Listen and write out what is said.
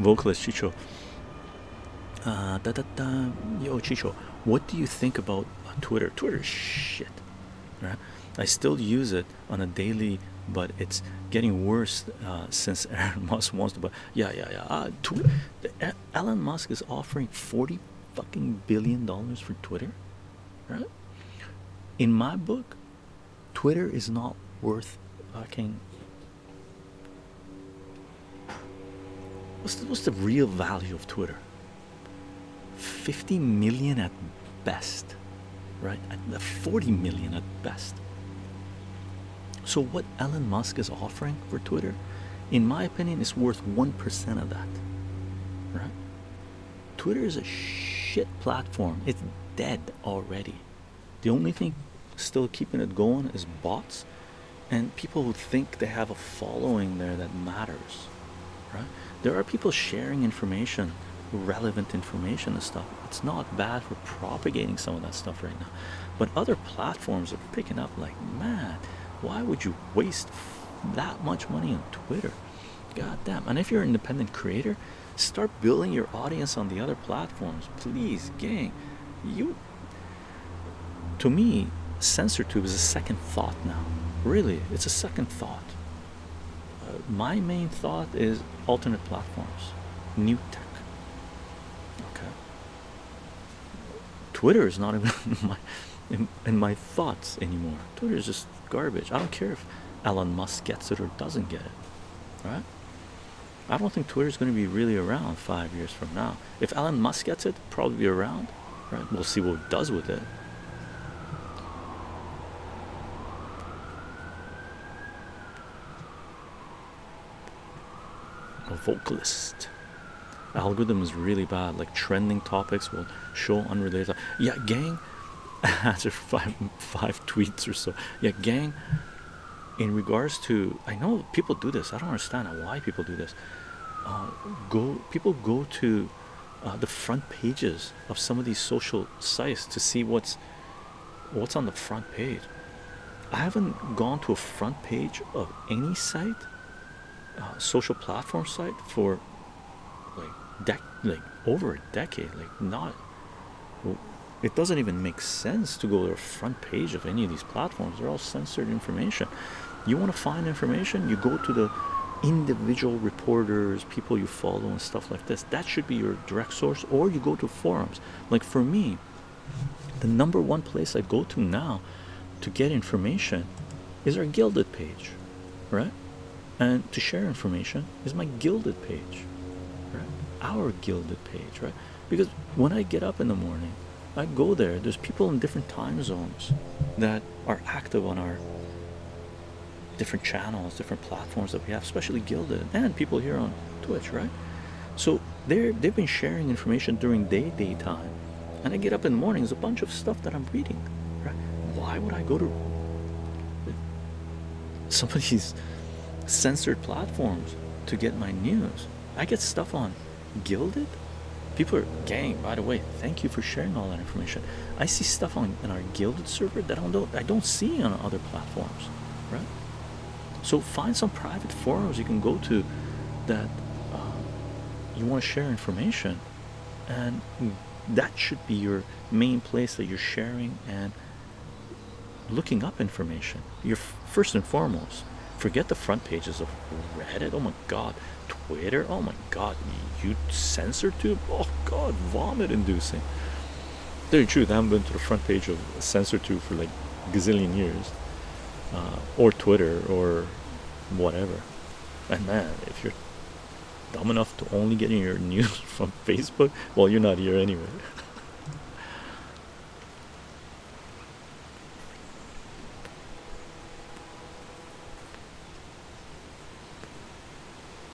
vocalist Chycho. Uh, da, da, da. Yo, Chycho, what do you think about uh, Twitter? Twitter shit, right? I still use it on a daily, but it's getting worse uh, since Elon Musk wants to. But yeah, yeah, yeah. Uh, Elon Musk is offering forty fucking billion dollars for Twitter, right? In my book, Twitter is not worth fucking. What's the, what's the real value of Twitter? 50 million at best, right? At 40 million at best. So, what Elon Musk is offering for Twitter, in my opinion, is worth 1% of that, right? Twitter is a shit platform, it's dead already. The only thing still keeping it going is bots and people who think they have a following there that matters, right? There are people sharing information relevant information and stuff. It's not bad for propagating some of that stuff right now. But other platforms are picking up like man why would you waste that much money on twitter? God damn and if you're an independent creator start building your audience on the other platforms. Please gang. You to me censortube is a second thought now. Really it's a second thought my main thought is alternate platforms new tech Okay. Twitter is not even in my in, in my thoughts anymore. Twitter is just garbage. I don't care if Elon Musk gets it or doesn't get it. Right? I don't think Twitter is going to be really around five years from now. If Elon Musk gets it, probably around. Right? We'll see what it does with it. A vocalist. Algorithm is really bad like trending topics will show unrelated yeah gang after five five tweets or so. Yeah gang in regards to i know people do this. I don't understand why people do this. Uh, go people go to uh, the front pages of some of these social sites to see what's what's on the front page. I haven't gone to a front page of any site uh, social platform site for like dec like over a decade like not it doesn't even make sense to go to the front page of any of these platforms. They're all censored information. You want to find information you go to the individual reporters people you follow and stuff like this. That should be your direct source or you go to forums. Like for me the number one place i go to now to get information is our Guilded page right and to share information is my Guilded page Right? our Guilded page, right? Because when I get up in the morning, I go there. There's people in different time zones that are active on our different channels, different platforms that we have, especially Guilded and people here on Twitch, right? So they're they've been sharing information during day daytime, and I get up in the morning. There's a bunch of stuff that I'm reading, right? Why would I go to some of these censored platforms to get my news? I get stuff on Guilded? People are gang, by the way, thank you for sharing all that information. I see stuff on, on our Guilded server that I don't I don't see on other platforms, right? So find some private forums you can go to that uh, you want to share information, and that should be your main place that you're sharing and looking up information. You're first and foremost. Forget the front pages of Reddit. Oh my God, Twitter. Oh my God, you censor tube. Oh God, vomit inducing. Tell you the truth, I haven't been to the front page of censortube for like gazillion years, uh, or Twitter or whatever. And man, if you're dumb enough to only get your news from Facebook, well, you're not here anyway.